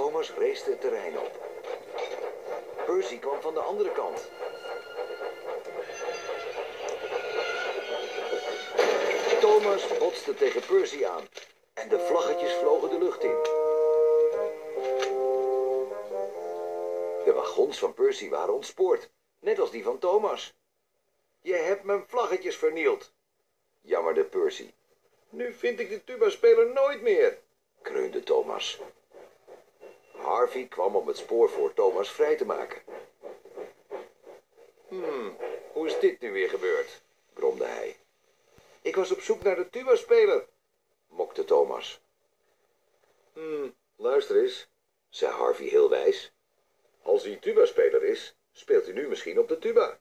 Thomas race het terrein op. Percy kwam van de andere kant. Thomas botste tegen Percy aan en de vlaggetjes vlogen de lucht in. De wagons van Percy waren ontspoord, net als die van Thomas. Je hebt mijn vlaggetjes vernield, jammerde Percy. Nu vind ik de tuba-speler nooit meer, kreunde Thomas. Harvey kwam op het spoor voor Thomas vrij te maken. Hmm, hoe is dit nu weer gebeurd? bromde hij. Ik was op zoek naar de tuba-speler, mokte Thomas. Hmm, luister eens, zei Harvey heel wijs. Als hij tuba-speler is, speelt hij nu misschien op de tuba.